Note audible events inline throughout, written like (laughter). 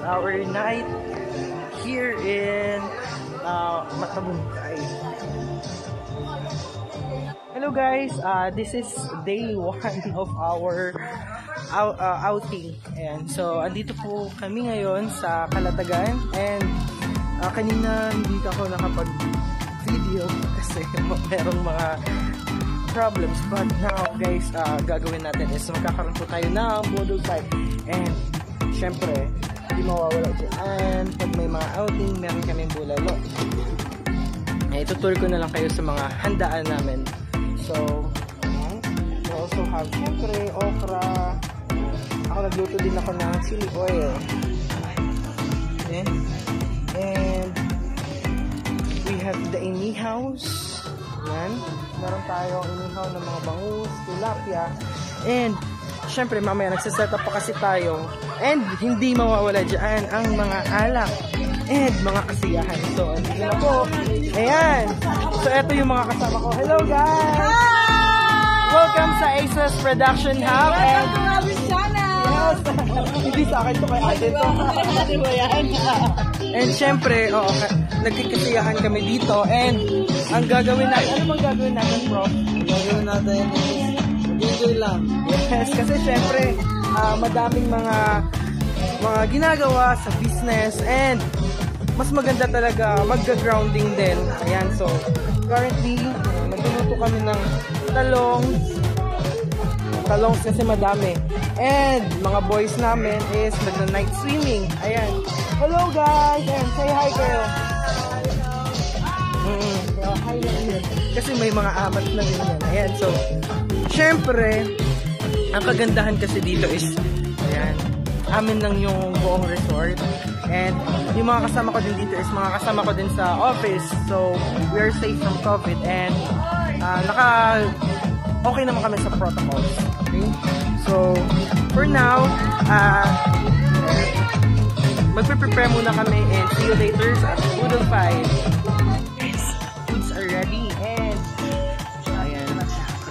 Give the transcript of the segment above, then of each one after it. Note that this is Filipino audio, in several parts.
our night here in uh, Matabungkay. Hello guys, uh, this is day one (laughs) of our out, uh, outing. And so, andito po kami ngayon sa Kalatagan. And uh, kanina hindi ako nakapag-video (laughs) kasi merong mga problems. But now guys, uh, gagawin natin is magkakaroon po tayo ng 5. And syempre, hindi mawawala dyan. Pag may mga outing, meron kaming bulalo. Eh, tutur ko na lang kayo sa mga handaan namin. So, ayan. we also have syempre, okra. Ako nagluto din ako ng chili oil. Ayan. And, we have the inihaws. Ayan. Meron tayong inihaw ng mga bangus, tilapia. And, syempre, mamaya nagsiset up pa kasi tayo. And, hindi mawawala dyan ang mga alak and mga kasiyahan. So, andito na po. Ayan. So, eto yung mga kasama ko. Hello, guys! Welcome sa Aces Production Hub. And, yes, (laughs) hindi sa akin to kay Ate to. And syempre, oo, ka- nagkikisiyahan kami dito. And, ang gagawin natin, ano bang gagawin natin, bro? Gagawin natin is mag-enjoy lang. Yes, kasi syempre, ah, madaming mga mga ginagawa sa business and mas maganda talaga magga-grounding din. Ayan, so currently, nagluluto kami ng talong. Talong kasi madami. And mga boys namin is nagna-night swimming. Ayan. Hello guys! Ayan, say hi kayo. Mm, so, hi yun. Kasi may mga amat na yan. Ayan, so, syempre, ang kagandahan kasi dito is, ayan, amin lang yung buong resort. And yung mga kasama ko din dito is mga kasama ko din sa office. So, we are safe from COVID. And, ah, naka, okay naman kami sa protocols. Okay? So, for now, ah, magpe-prepare muna kami and see you later sa Noodle 5.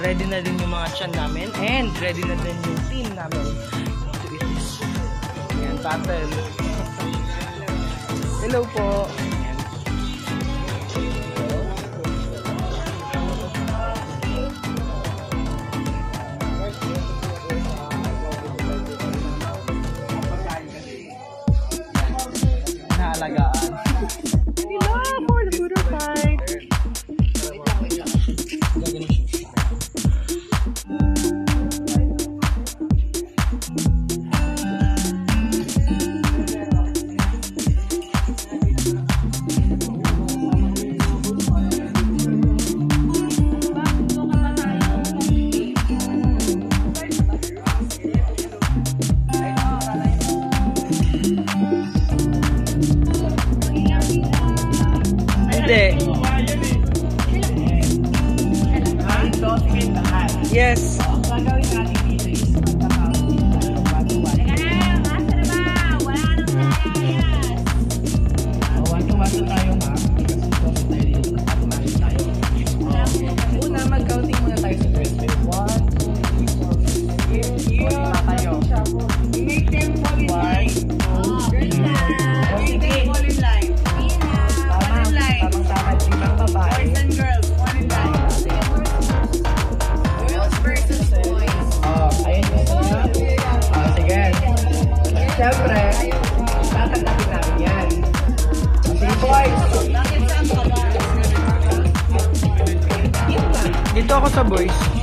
Ready na din yung mga chan namin and ready na din yung team namin to eat. Ayan, battle. Hello po. Hindi. Yes. Sa boys.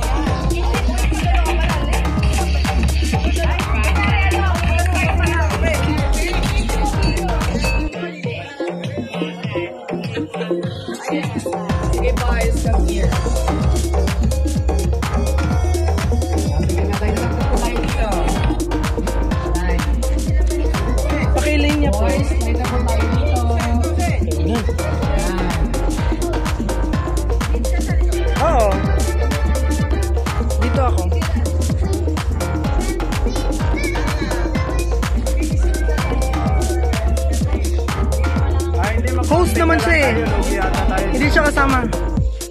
Siya eh. Hindi siya kasama.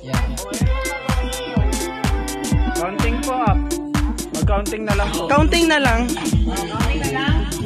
Yan. Counting po up. Mag-counting na lang po. Counting na lang. Okay na lang.